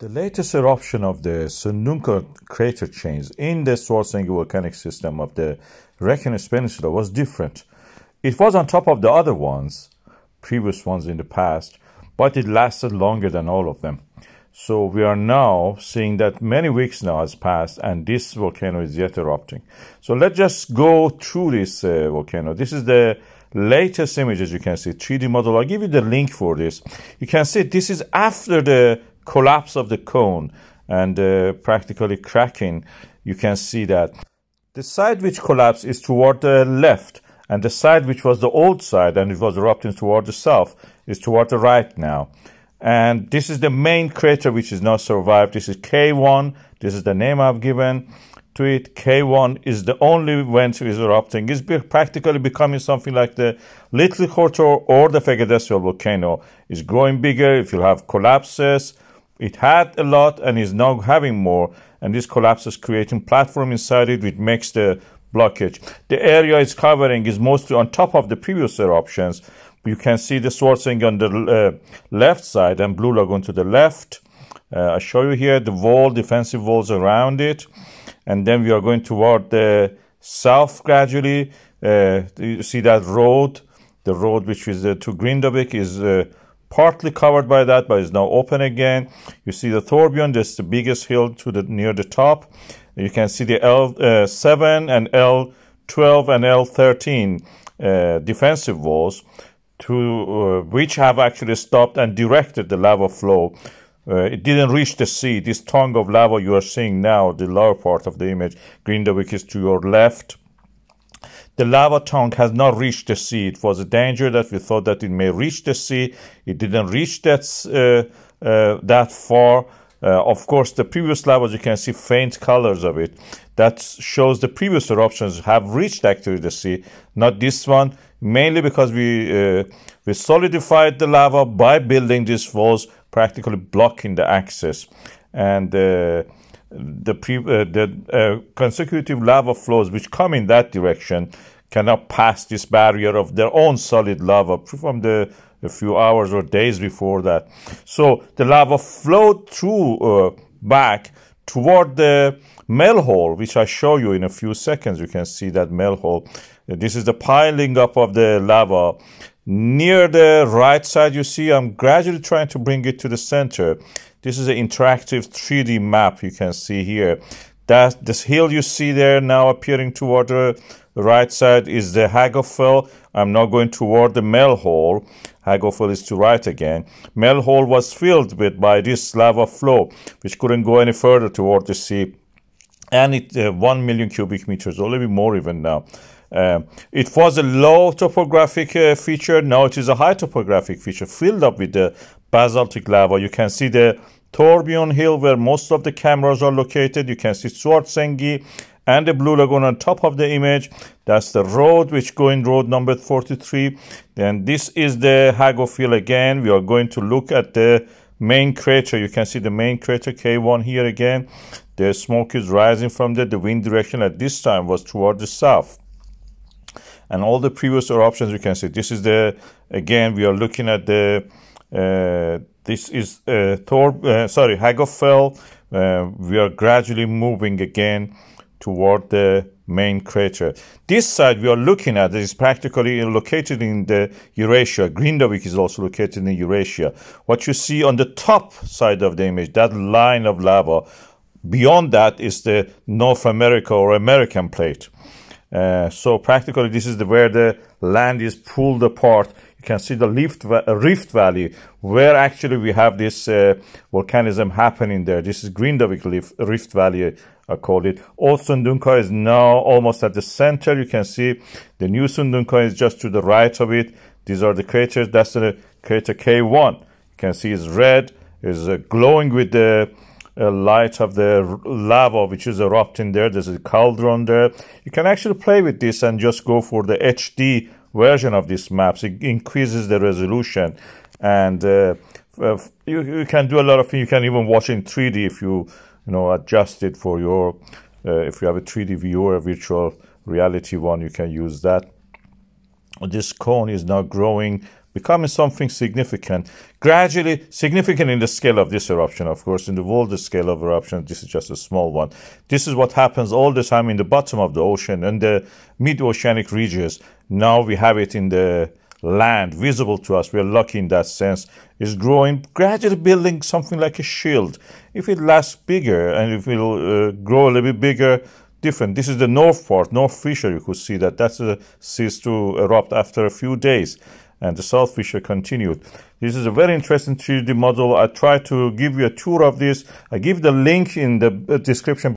The latest eruption of the Sundhnúka crater chains in the Svartsengi volcanic system of the Reykjanes Peninsula was different. It was on top of the other ones, previous ones in the past, but it lasted longer than all of them. So we are now seeing that many weeks now has passed and this volcano is yet erupting. So let's just go through this uh, volcano. This is the latest image as you can see, 3D model. I'll give you the link for this. You can see this is after the collapse of the cone and uh, practically cracking, you can see that the side which collapsed is toward the left, and the side which was the old side and it was erupting toward the south is toward the right now. And this is the main crater which is not survived. This is K1. This is the name I've given to it. K1 is the only vent which is erupting. It's practically becoming something like the Litli-Hrútur or the Fagradalsfjall volcano. It's growing bigger. If you have collapses, it had a lot and is now having more, and this collapse is creating platform inside it, which makes the blockage. The area it's covering is mostly on top of the previous eruptions. You can see the Svartsengi on the uh, left side and Blue Lagoon to the left. Uh, I show you here the wall, defensive walls around it. And then we are going toward the south gradually. Uh, you see that road, the road which is uh, to Grindavik is uh, partly covered by that, but is now open again. You see the Thorbjorn, that's the biggest hill to the near the top. You can see the L7 uh, and L12 and L13 uh, defensive walls, to uh, which have actually stopped and directed the lava flow. Uh, it didn't reach the sea. This tongue of lava you are seeing now, the lower part of the image, Grindavik is to your left the lava tongue has not reached the sea. It was a danger that we thought that it may reach the sea. It didn't reach that uh, uh, that far. Uh, of course, the previous lavas, you can see faint colors of it. That shows the previous eruptions have reached actually the sea, not this one, mainly because we, uh, we solidified the lava by building these walls, practically blocking the access. And uh, the, pre, uh, the uh, consecutive lava flows which come in that direction cannot pass this barrier of their own solid lava from the a few hours or days before that. So the lava flowed through uh, back toward the Melhóll, which I show you in a few seconds. You can see that Melhóll. This is the piling up of the lava. Near the right side, you see I'm gradually trying to bring it to the center. This is an interactive 3D map you can see here. That this hill you see there now appearing toward the right side is the Hagafell. I'm now going toward the Melhóll. Hagafell is to right again. Melhóll was filled with by this lava flow, which couldn't go any further toward the sea. And it uh, 1 million cubic meters, or a little bit more even now. Uh, it was a low topographic uh, feature. Now it is a high topographic feature filled up with the basaltic lava. You can see the Thorbjorn Hill where most of the cameras are located. You can see Svartsengi and the Blue Lagoon on top of the image. That's the road which going road number 43. Then this is the Hagafell again. We are going to look at the main crater. You can see the main crater K1 here again. The smoke is rising from there. The wind direction at this time was toward the south and all the previous eruptions you can see this is the again we are looking at the uh, this is uh, Thor uh, sorry Hagafell uh, we are gradually moving again toward the main crater. This side we are looking at is practically located in the Eurasia. Grindavik is also located in Eurasia. What you see on the top side of the image, that line of lava, beyond that is the North America or American plate. Uh, so practically this is the, where the land is pulled apart. You can see the Rift, uh, Rift Valley where actually we have this uh, volcanism happening there. This is Grindavik Rift Valley, I call it. Old Sundhnúka is now almost at the center. You can see the new Sundhnúka is just to the right of it. These are the craters. That's the crater K1. You can see it's red, is uh, glowing with the uh, light of the lava which is erupting there. There's a cauldron there. You can actually play with this and just go for the HD version of these maps. It increases the resolution and uh, you, you can do a lot of things. You can even watch in 3D if you you know adjust it for your uh, if you have a 3D viewer, a virtual reality one, you can use that. This cone is now growing becoming something significant, gradually significant in the scale of this eruption, of course. In the world the scale of eruption, this is just a small one. This is what happens all the time in the bottom of the ocean and the mid-oceanic regions. Now we have it in the land visible to us. We are lucky in that sense. Is growing, gradually building something like a shield. If it lasts bigger and if it will uh, grow a little bit bigger, different. This is the north part, north fissure. You could see that that's uh, ceased to erupt after a few days and the south fissure continued. This is a very interesting 3D model. I try to give you a tour of this. I give the link in the uh, description